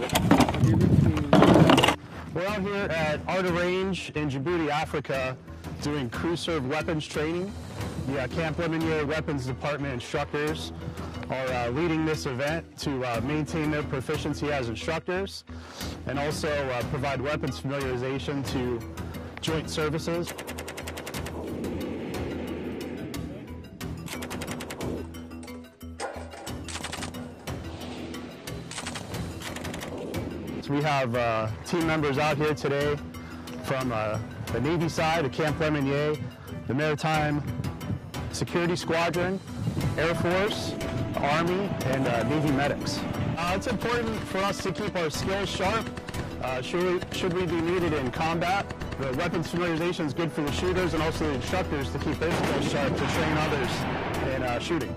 We're out here at Arta Range in Djibouti, Africa, doing crew serve weapons training. The uh, Camp Lemonnier Weapons Department instructors are uh, leading this event to uh, maintain their proficiency as instructors and also uh, provide weapons familiarization to joint services. We have uh, team members out here today from uh, the Navy side, the Camp Lemonnier, the Maritime Security Squadron, Air Force, Army, and uh, Navy medics. Uh, it's important for us to keep our skills sharp. Uh, should, we, should we be needed in combat, the weapons familiarization is good for the shooters and also the instructors to keep their skills sharp to train others in uh, shooting.